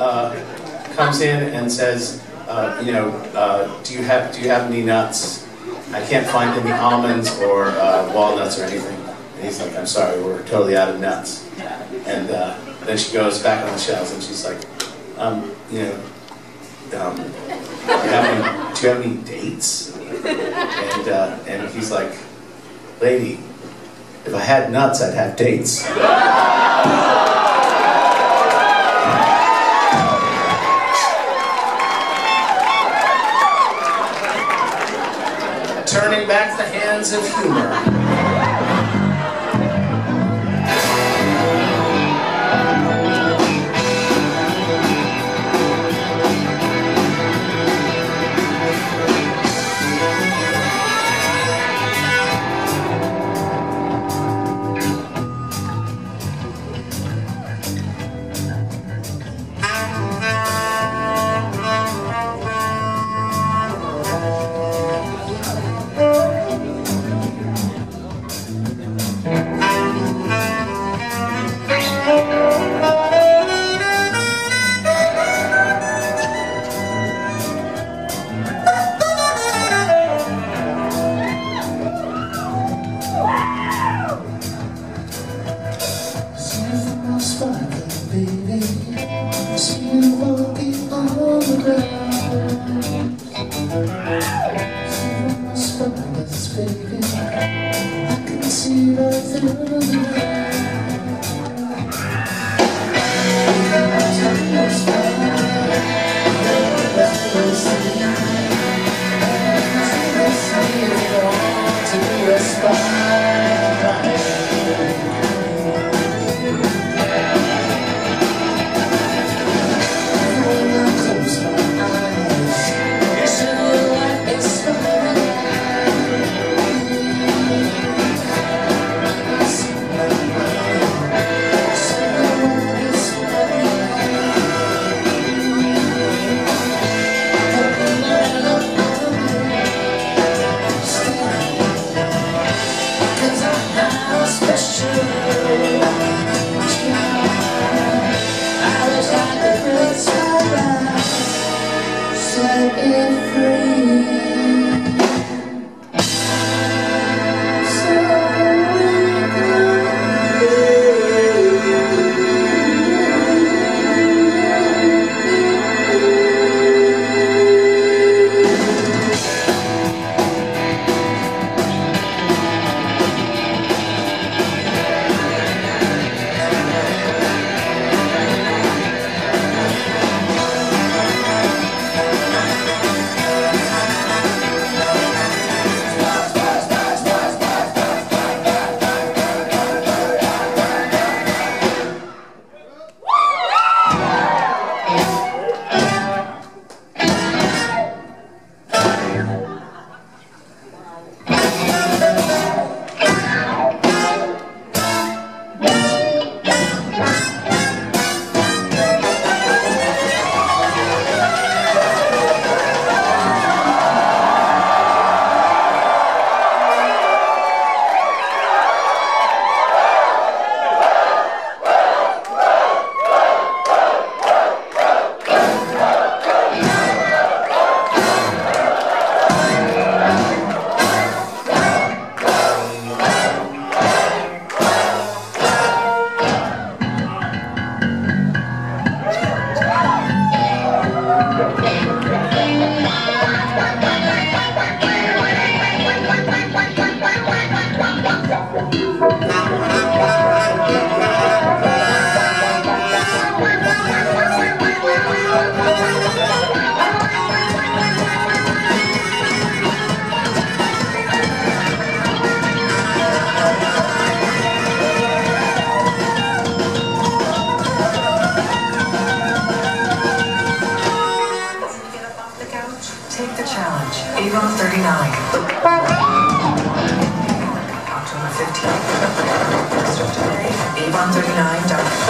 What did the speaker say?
uh, comes in and says, uh, you know, uh, do you have do you have any nuts? I can't find any almonds or walnuts or anything. And he's like, I'm sorry, we're totally out of nuts. And then she goes back on the shelves and she's like, um, you know, um, do, you have any, do you have any dates? And, uh, and he's like, lady, if I had nuts, I'd have dates. Turning back the hands of humor. Thank Take October 15th. Register today at avon39.com.